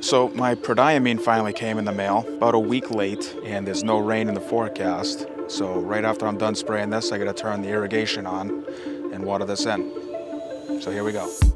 So my prodiamine finally came in the mail about a week late and there's no rain in the forecast. So right after I'm done spraying this, I gotta turn the irrigation on and water this in. So here we go.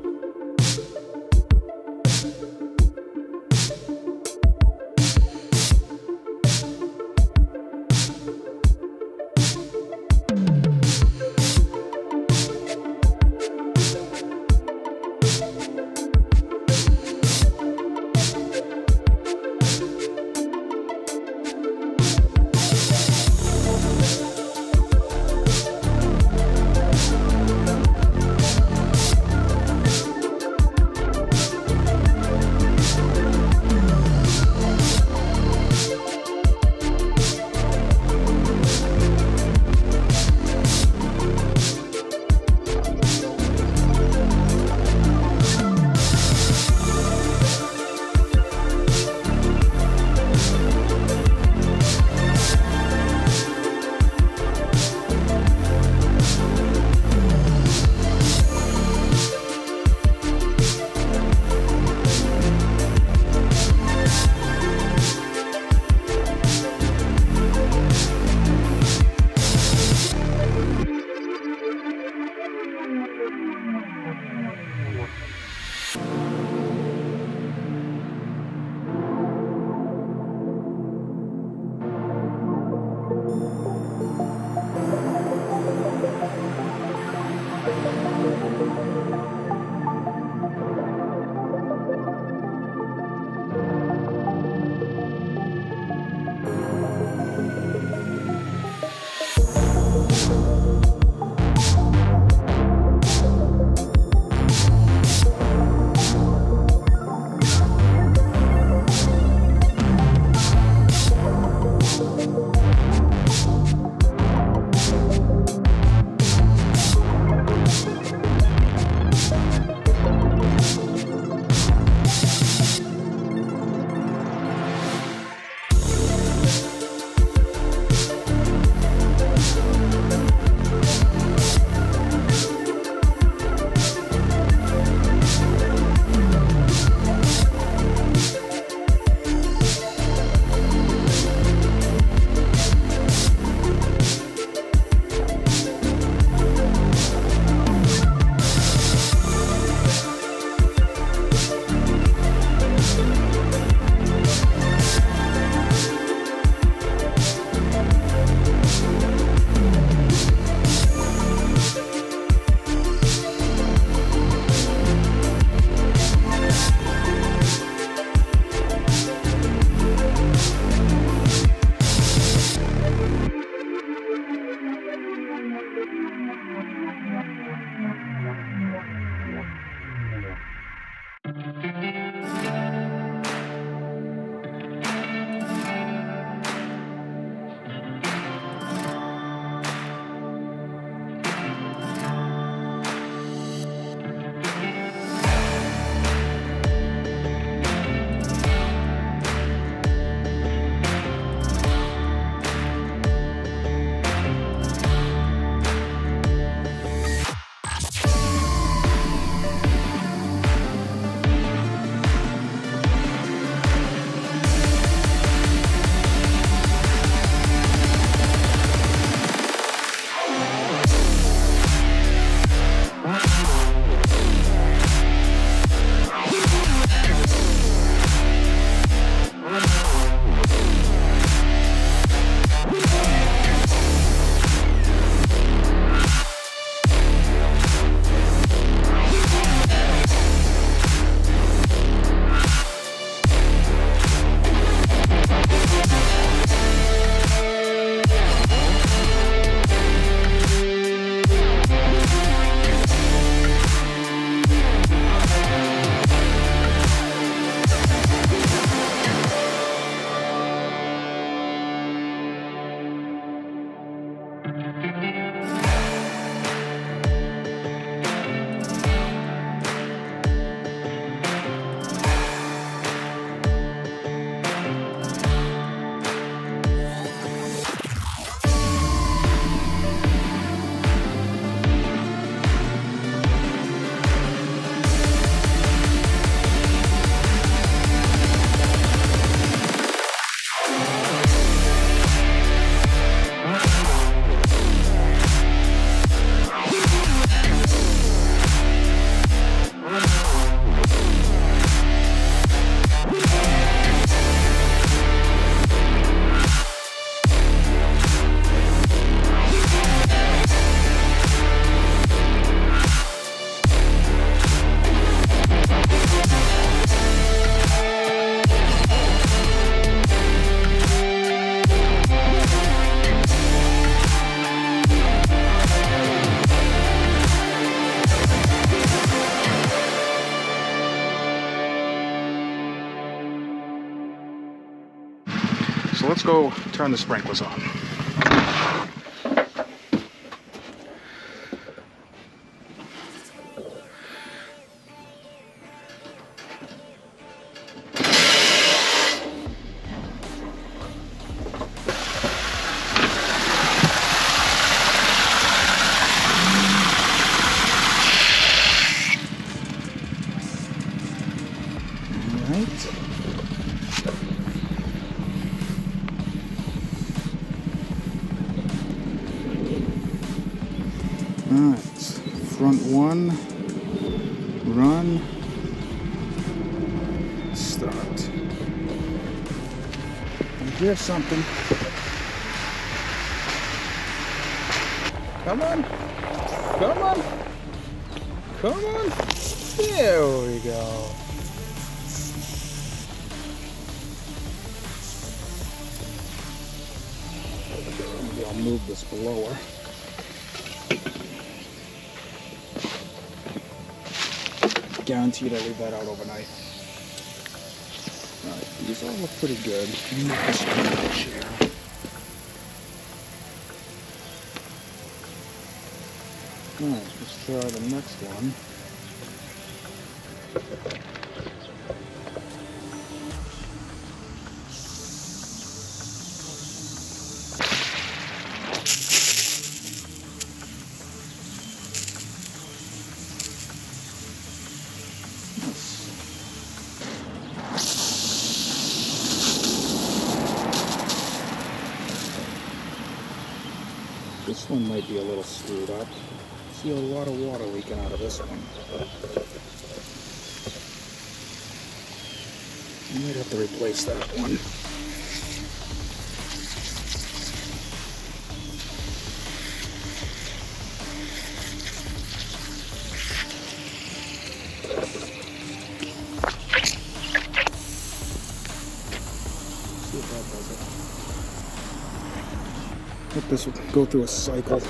Go turn the sprinklers on. Alright, front one, run, start. I hear something. Come on, come on, come on. There we go. Maybe I'll move this blower. Guaranteed I leave that out overnight. Alright, these all look pretty good. Alright, let's try the next one. This one might be a little screwed up. See a lot of water leaking out of this one. I might have to replace that one. Let this go through a cycle.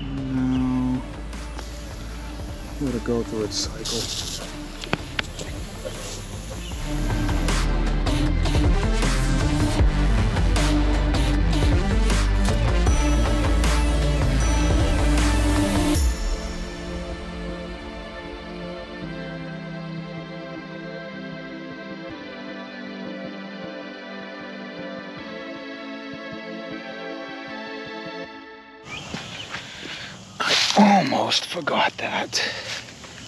Now, let it go through its cycle. Almost forgot that.